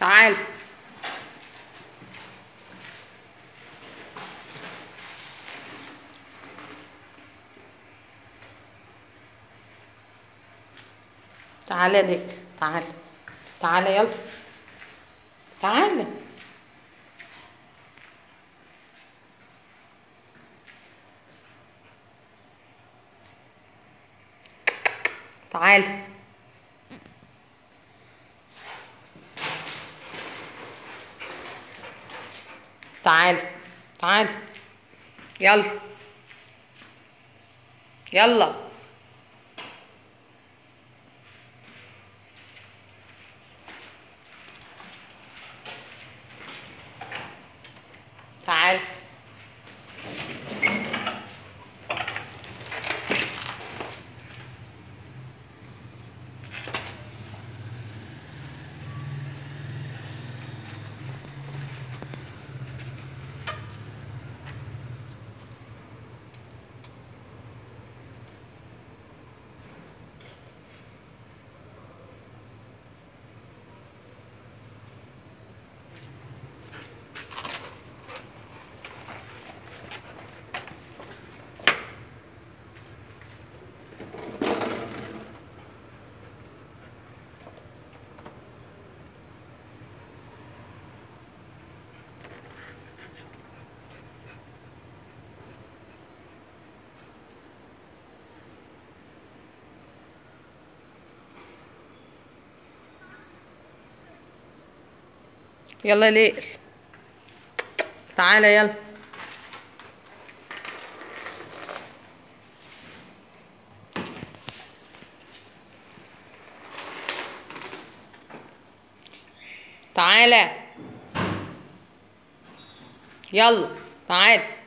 تعال. تعال يا نيك تعال. تعال يلا. تعال. تعال. تعال تعال. يلا. يلا تعال يلا ليل. تعالى يلا. تعالى يلا تعال.